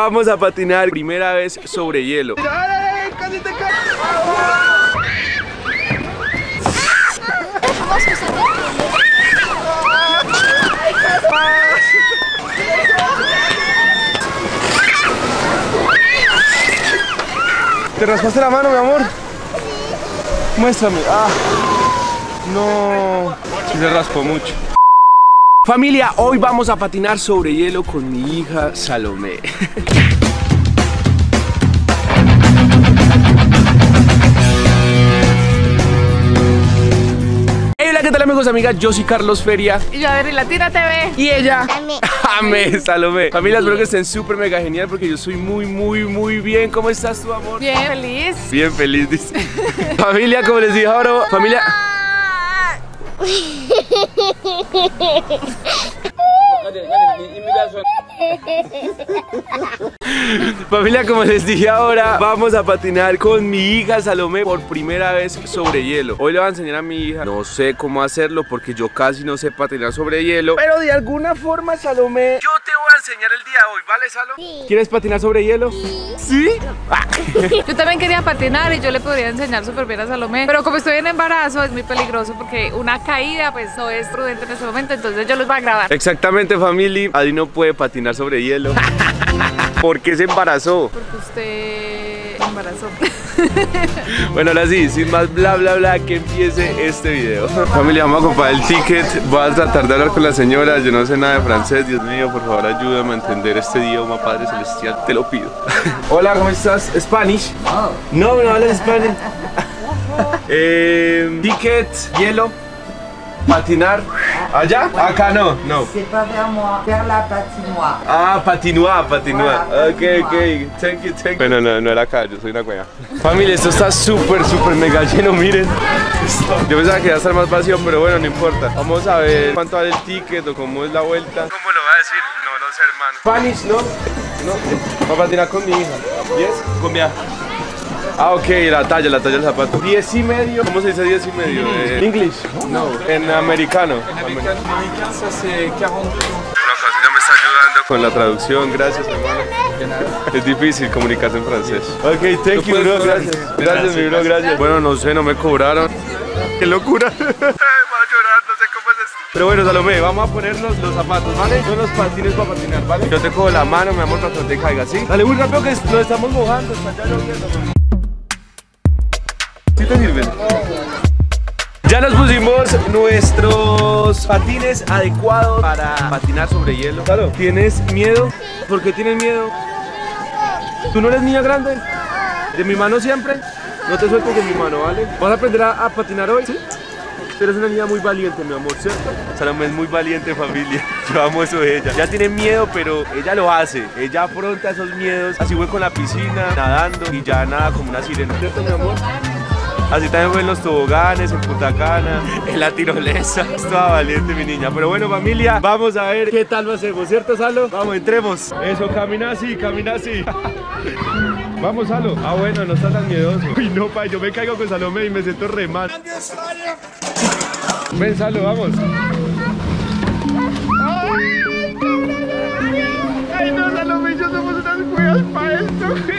Vamos a patinar primera vez sobre hielo. ¿Te raspaste la mano, mi amor? Muéstrame. Ah. No. Sí se raspó mucho. Familia, hoy vamos a patinar sobre hielo con mi hija Salomé. Hola, ¿qué tal amigos, amigas? Yo soy Carlos Feria. Y yo de Latina TV. Y ella. Amé, Salomé. Familia, espero que estén súper mega genial porque yo soy muy, muy, muy bien. ¿Cómo estás tú, amor? Bien feliz. Bien feliz, dice. familia, como les dije ahora, familia. Hadi hadi immigration. Familia, como les dije ahora, vamos a patinar con mi hija Salomé por primera vez sobre hielo. Hoy le voy a enseñar a mi hija, no sé cómo hacerlo porque yo casi no sé patinar sobre hielo. Pero de alguna forma, Salomé, yo te voy a enseñar el día de hoy, ¿vale, Salomé? ¿Quieres patinar sobre hielo? ¿Sí? Yo también quería patinar y yo le podría enseñar súper bien a Salomé. Pero como estoy en embarazo es muy peligroso porque una caída pues no es prudente en este momento. Entonces yo los voy a grabar. Exactamente, familia. Adi no puede patinar sobre hielo. ¿Por qué se embarazó? Porque usted embarazó. Bueno, ahora sí, sin más bla bla bla, que empiece este video. Familia, vamos a comprar el ticket. Voy a tratar de hablar con la señora. Yo no sé nada de francés. Dios mío, por favor, ayúdame a entender este idioma, Padre Celestial. Te lo pido. Hola, ¿cómo estás? ¿Spanish? No, no hablas Spanish. eh, ticket, hielo, patinar. ¿Allá? Acá no, no. C'est pas vers moi, vers la patinoire. Ah, patinoa, patinoa. Voilà, Ok, ok. Thank you, thank you. Bueno, no, no era acá, yo soy una cueva. Familia, esto está súper, súper mega lleno, miren. Yo pensaba que iba a estar más vacío, pero bueno, no importa. Vamos a ver cuánto vale el ticket o cómo es la vuelta. ¿Cómo lo va a decir? No lo sé, hermano. Spanish, ¿no? No. Voy a patinar con mi hija. ¿10? Con mi hija. Ah, ok, la talla, la talla del zapato. 10 y medio. ¿Cómo se dice 10 y medio? Eh, English. No, en americano. américain, ça c'est 40 Una ocasión ya me está ayudando con la traducción, gracias hermano. Es difícil comunicarse en francés. Ok, thank you, bro, gracias. Gracias, mi bro, gracias. Bueno, no sé, no me cobraron. ¡Qué locura! Voy a llorar, no sé cómo es esto. Pero bueno, Salomé, vamos a ponernos los zapatos, ¿vale? Son los patines para patinar, ¿vale? Yo te cojo la mano, mi amor, para que no te caiga, ¿sí? Dale muy rápido que nos estamos mojando, está ya lloviendo. ¿Sí te sirven? Ya nos pusimos nuestros patines adecuados para patinar sobre hielo. Claro. ¿Tienes miedo? ¿Por qué tienes miedo? ¿Tú no eres niña grande? ¿De mi mano siempre? No te sueltes de mi mano, ¿vale? ¿Vas a aprender a, a patinar hoy? Sí. Tú eres una niña muy valiente, mi amor, ¿cierto? Salomé es muy valiente, familia. Yo amo eso de ella. Ya tiene miedo, pero ella lo hace. Ella afronta esos miedos. Así fue con la piscina, nadando y ya nada como una sirena, ¿cierto, mi amor? Así también fue en los toboganes, en Punta Cana, en la tirolesa. Estaba valiente mi niña. Pero bueno, familia, vamos a ver qué tal lo hacemos, ¿cierto, Salo? Vamos, entremos. Eso, camina así, camina así. Vamos, Salo. Ah, bueno, no estás tan miedoso. Uy, no, pa, yo me caigo con Salomé y me siento re mal. Ven, Salo, vamos. Ay, no, Salomé y yo somos unas cuidas para esto.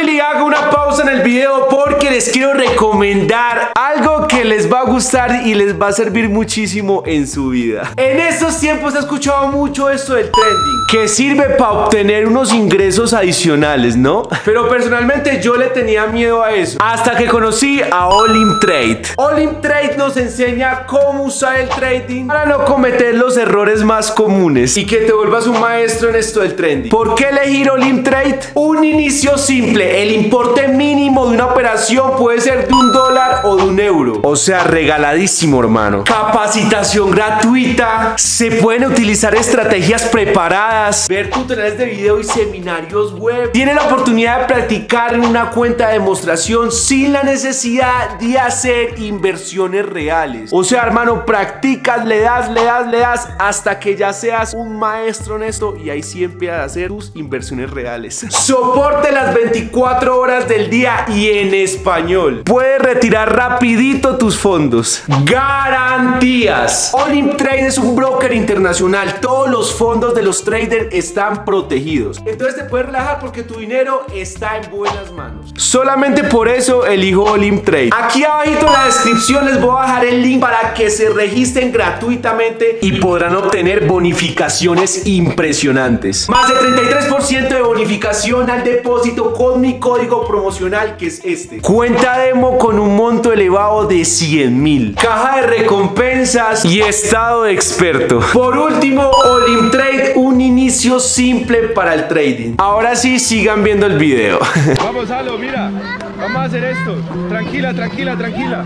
Family, hago una pausa en el video porque les quiero recomendar algo que les va a gustar y les va a servir muchísimo en su vida. En estos tiempos he escuchado mucho esto del trending, que sirve para obtener unos ingresos adicionales, ¿no? Pero personalmente yo le tenía miedo a eso, hasta que conocí a Olim Trade. Olim Trade nos enseña cómo usar el trading para no cometer los errores más comunes y que te vuelvas un maestro en esto del trending. ¿Por qué elegir Olim Trade? Un inicio simple. El importe mínimo de una operación puede ser de un dólar o de un euro. O sea, regaladísimo, hermano. Capacitación gratuita. Se pueden utilizar estrategias preparadas. Ver tutoriales de video y seminarios web. Tiene la oportunidad de practicar en una cuenta de demostración sin la necesidad de hacer inversiones reales. O sea, hermano, practicas, le das, le das, le das hasta que ya seas un maestro en esto y ahí sí empiezas a hacer tus inversiones reales. Soporte las 24 horas del día y en español. Puedes retirar rapidito tus fondos. Garantías. Olim Trade es un broker internacional. Todos los fondos de los traders están protegidos. Entonces te puedes relajar porque tu dinero está en buenas manos. Solamente por eso elijo Olim Trade. Aquí abajito en la descripción les voy a dejar el link para que se registren gratuitamente y podrán obtener bonificaciones impresionantes. Más de 33% de bonificación al depósito con mi código promocional que es este. Cuenta demo con un monto elevado de 100 mil. Caja de recompensas y estado de experto. Por último, Olim Trade, un inicio simple para el trading. Ahora sí, sigan viendo el video. Vamos, Alo, mira. Vamos a hacer esto. Tranquila, tranquila, tranquila.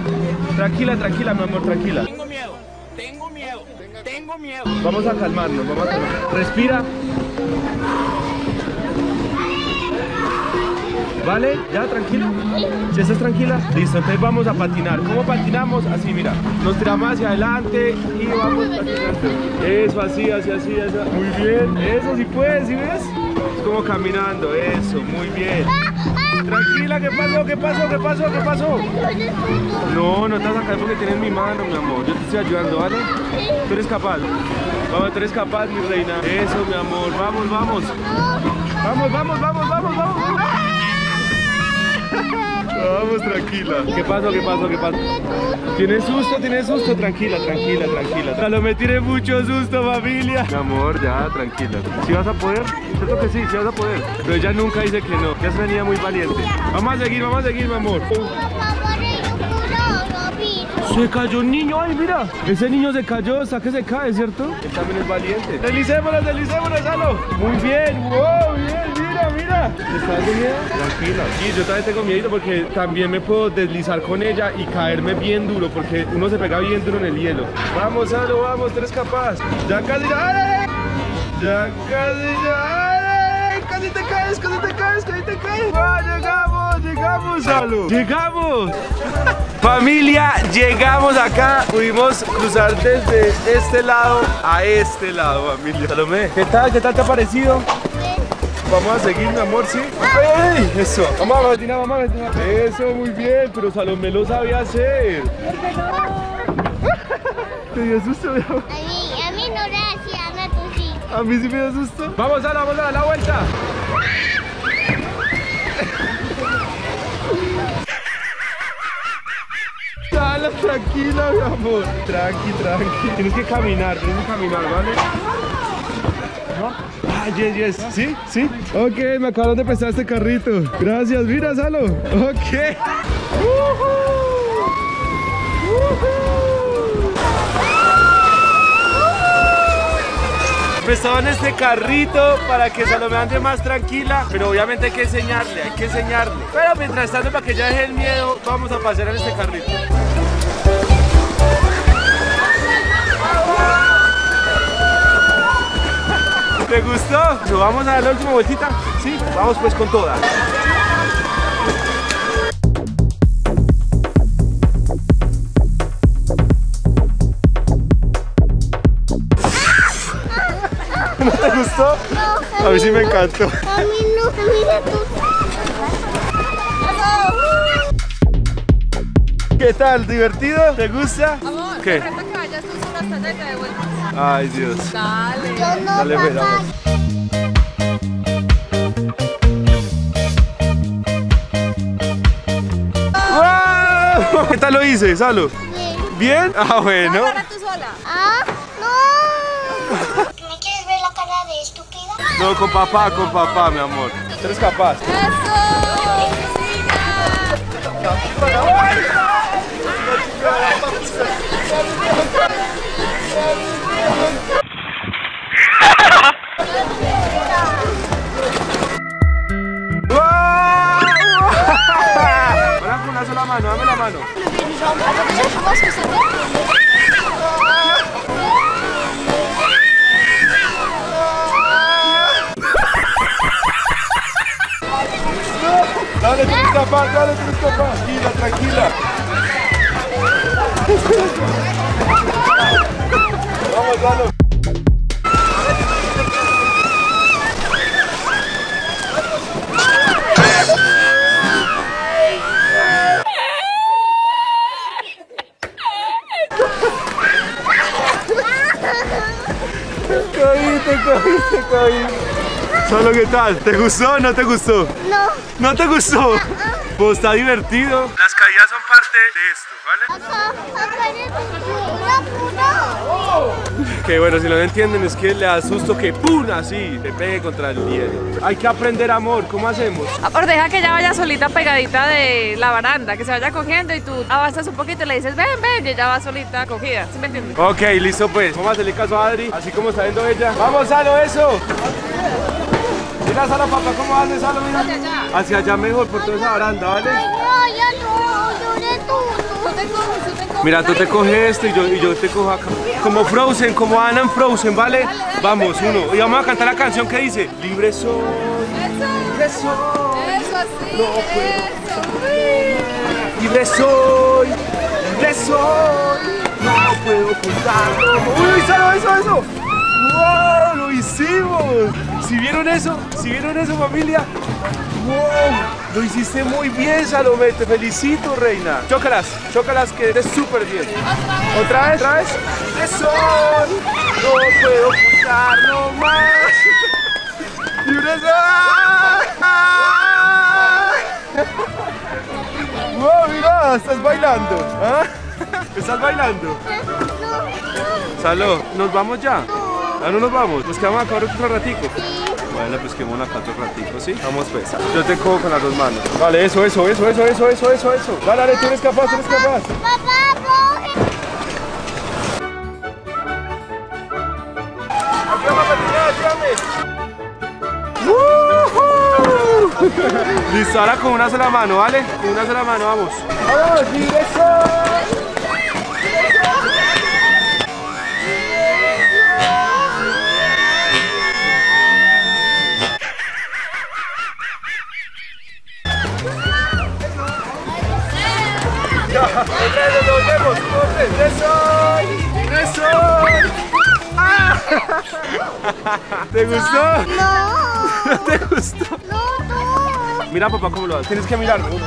Tranquila, tranquila, mi amor, tranquila. Tengo miedo, tengo miedo, tengo miedo. Vamos a calmarnos, vamos a calmarnos. Respira. ¿Vale? ¿Ya? ¿Tranquila? ¿Si estás tranquila? Listo, entonces vamos a patinar. ¿Cómo patinamos? Así, mira. Nos tiramos hacia adelante y vamos patinando. Eso, así, así, así, así. Muy bien. Eso, si puedes, ¿sí ves? Es como caminando. Eso, muy bien. Tranquila, ¿qué pasó? ¿Qué pasó? ¿Qué pasó? ¿Qué pasó? No, no te vas a caer porque tienes mi mano, mi amor. Yo te estoy ayudando, ¿vale? Tú eres capaz. Vamos, tú eres capaz, mi reina. Eso, mi amor. Vamos. Vamos, vamos, vamos, vamos, vamos. Vamos, tranquila. ¿Qué pasó? ¿Qué pasó? ¿Qué pasó? ¿Tienes susto? ¿Tienes susto? Tranquila, tranquila, tranquila. Salomé tiene mucho susto, familia. Mi amor, ya, tranquila. ¿Sí vas a poder? Siento que sí, sí vas a poder. Pero ella nunca dice que no. Ya se venía muy valiente. Vamos a seguir, vamos a seguir, mi amor. Se cayó un niño, ay mira, ese niño se cayó, hasta que se cae, ¿cierto? Él también es valiente. Deslicémonos, deslicémonos, Salo. Muy bien, wow, mira. ¿Estás de miedo? Tranquila. Sí, yo también tengo miedo porque también me puedo deslizar con ella y caerme bien duro porque uno se pega bien duro en el hielo. Vamos, Salo, vamos, tú eres capaz. Ya casi, ya, ya casi, ya, casi te caes, casi te caes, casi te caes. ¡Ah, llegamos, llegamos, Salo. Llegamos. Familia, llegamos acá, pudimos cruzar desde este lado a este lado, familia. Salomé, ¿qué tal? ¿Qué tal te ha parecido? Vamos a seguir, mi amor, ¿sí? ¡Ey! Eso, vamos a patinar, vamos a patinar. Eso, muy bien, pero Salomé lo sabía hacer. ¿Te dio susto, mi amor? A mí, a mí no gracias, a tú sí. A mí sí me dio susto. Vamos a la, vamos a dar la vuelta. Dale, tranquila, mi amor. Tranqui, tranqui. Tienes que caminar, tienes que caminar, ¿vale? ¿No? Yes, yes. ¿Sí? ¿Sí? Ok, me acabaron de prestar este carrito. Gracias, mira, Salo. Ok. Prestaban este carrito para que Salomé ande más tranquila, pero obviamente hay que enseñarle, hay que enseñarle. Pero mientras tanto, para que ya deje el miedo, vamos a pasear en este carrito. ¿Te gustó? ¿Nos vamos a dar la última vueltita? Sí, vamos pues con toda. ¿No te gustó? No, A mí sí me encantó. A mí no, mira tú. ¿Qué tal? ¿Divertido? ¿Te gusta? Amor, ¿Qué? Ay, Dios. Dale. Yo no, Dale, papá. ¡Wow! ¿Qué tal lo hice, Salo? Bien. ¿Bien? Ah, bueno. Ahora tú sola. Ah, no. ¿Me quieres ver la cara de estúpida? No, con papá, con papá, mi amor. ¿Tú eres capaz? ¡Eso! Una. Dale, tú eres capaz, dale, tú eres capaz. Tranquila, tranquila. Te cogiste. Solo qué tal, ¿te gustó o no te gustó? No. ¿No te gustó? Pues está divertido. Las caídas son parte de esto, ¿vale? Que bueno, si no lo entienden es que le da susto que ¡pum! así te pegue contra el hielo. Hay que aprender amor, ¿cómo hacemos? Amor, deja que ella vaya solita pegadita de la baranda, que se vaya cogiendo y tú avanzas un poquito y le dices, ven, ven, y ella va solita cogida. ¿Sí me entiendes? Ok, listo pues. Vamos a hacerle caso a Adri, así como está viendo ella. ¡Vamos, Salo, eso! Mira, Salo, papá, ¿cómo haces, Salo? Mira. Hacia allá. Hacia allá mejor, por toda esa baranda, ¿vale? Ay, no, ya no, lloré tú. Tú te Mira, tú te coges esto y yo, y yo te cojo acá. Como Frozen, como Anna en Frozen, ¿vale? Vamos, uno. Y vamos a cantar la canción que dice Libre soy, libre soy, Eso así, No puedo. eso. libre soy, libre soy. No puedo ocultarlo. ¡Uy, Salo, eso, eso! ¡Wow! ¡Lo hicimos! ¿Si vieron eso? ¿Si vieron eso, familia? ¡Wow! Lo hiciste muy bien, Salomé. Te felicito, reina. Chócalas, chócalas que eres súper bien. ¿Otra vez? ¿Otra vez? ¡Libre soy! No puedo ocultarlo más. ¡Libre soy! ¡Wow! Mira, estás bailando. ¿Ah? ¿Estás bailando? Salo, ¿nos vamos ya? ¿Ah, no nos vamos? ¿Nos quedamos acá otro ratico? Bueno, pues quedémonos acá otro ratico, ¿sí? Vamos pues. Yo te cojo con las dos manos. Vale, eso, eso, eso, eso, eso, eso, eso, eso. Dale, dale, tú eres capaz, tú eres capaz. Papá. Listo, ahora con una sola mano, ¿vale? Con una sola mano, vamos. ¡Vamos, libre ¿Te gustó? No, ¿No te gustó? no, no. Mira papá cómo lo hace. Tienes que mirarlo. Dos.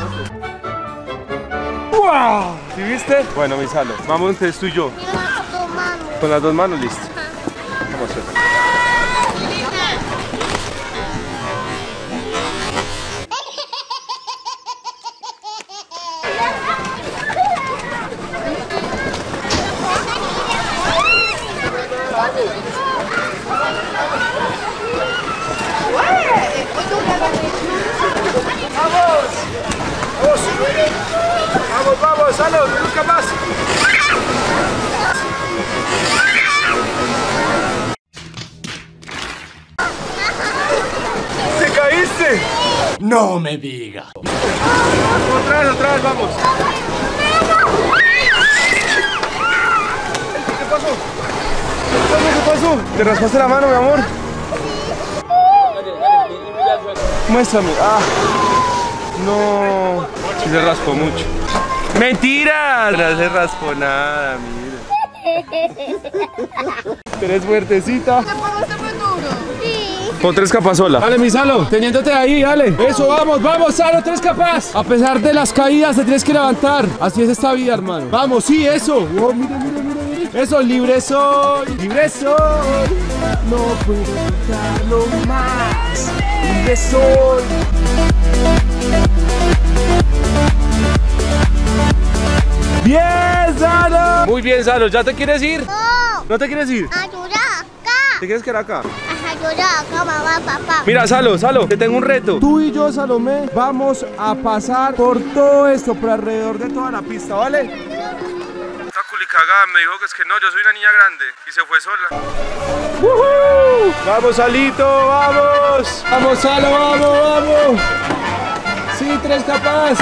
¡Wow! ¿Sí viste? Bueno, mi salo. Vamos entonces tú y yo. Mira, tu mano. Con las dos manos, listo. No me diga. Otra vez, otra vez, vamos. ¿Qué pasó? ¿Qué pasó? ¿Qué pasó? ¿Te raspaste la mano, mi amor? Muéstrame. Ah. No. Sí se raspó mucho. ¡Mentira! No se raspó nada, mira. Tú eres fuertecita. Con tres capas sola. Dale, mi Salo, teniéndote ahí, dale. Eso, vamos, vamos, Salo, tres capas. A pesar de las caídas, te tienes que levantar. Así es esta vida, hermano. Vamos, sí, eso. Mira, mira, mira, mira. Eso, libre soy, libre soy. No puedo evitarlo más. Libre soy. Bien, Salo. Muy bien, Salo. ¿Ya te quieres ir? No, ¿No te quieres ir? ayuda acá. ¿Te quieres quedar acá? Ayuda acá, mamá, papá. Mira, Salo, Salo, te tengo un reto. Tú y yo, Salomé, vamos a pasar por todo esto, por alrededor de toda la pista, ¿vale? Esta culicagada me dijo que es que no, yo soy una niña grande y se fue sola. ¡Vamos, Salito, vamos! ¡Vamos, Salo, vamos, vamos! Sí, tres capaz.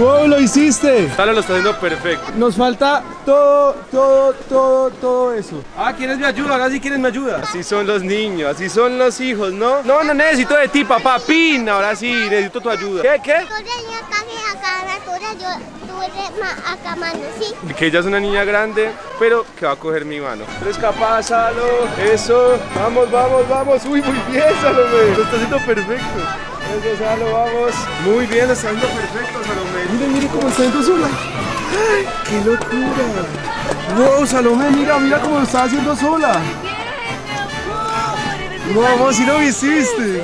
¡Wow, lo hiciste! Salo lo está haciendo perfecto. Nos falta todo, todo, todo, todo eso. Ah, ¿quieres mi ayuda? Ahora sí quieres mi ayuda. Así son los niños, así son los hijos, ¿no? No, no necesito de ti, papá. Pin, ahora sí, necesito tu ayuda. ¿Qué, qué? Que ella es una niña grande, pero que va a coger mi mano. Eres capaz, Salo. Eso. Vamos, vamos, vamos. Uy, muy bien, Salomé. Lo está haciendo perfecto. Eso, Salo, vamos. Muy bien, lo está haciendo perfecto, Salomé. Mire, mire cómo está yendo sola. ¡Ay, ¡Qué locura! ¡Wow, Salomé! Mira, mira cómo lo está haciendo sola. amor, si lo hiciste.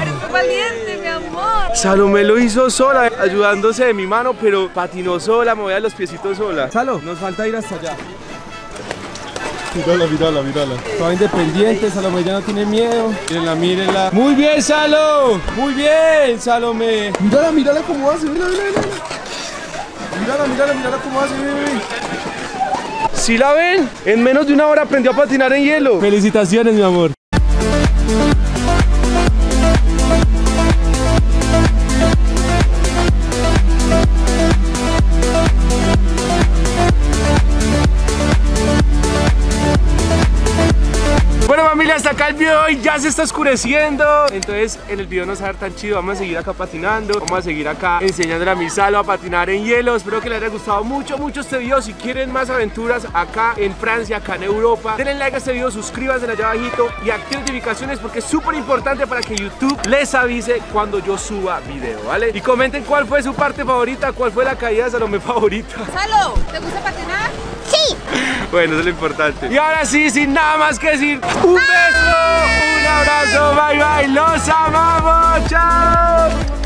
Eres muy valiente, mi amor. Salomé lo hizo sola, ayudándose de mi mano, pero patinó sola, movía los piecitos sola. Salo, nos falta ir hasta allá. Mírala, mírala, mírala. Toda independiente, Salomé ya no tiene miedo. Mírenla, mírenla. Muy bien, Salo. Muy bien, Salomé. Mírala, mírala cómo hace. Mírala, mírala, mírala. Mírala, mírala, mírala cómo hace. Si la ven, en menos de una hora aprendió a patinar en hielo. Felicitaciones, mi amor. Acá el video hoy ya se está oscureciendo. Entonces en el video no se va a ver tan chido. Vamos a seguir acá patinando. Vamos a seguir acá enseñándole a mi Salo a patinar en hielo. Espero que les haya gustado mucho, mucho este video. Si quieren más aventuras acá en Francia, acá en Europa Denle like a este video, suscríbanse allá abajito Y activen notificaciones porque es súper importante para que YouTube les avise cuando yo suba video, ¿vale? Y comenten cuál fue su parte favorita, cuál fue la caída de Salomé favorita. Salo, ¿te gusta patinar? Bueno, eso es lo importante. Y ahora sí, sin nada más que decir, un beso, un abrazo, bye bye, los amamos, chao.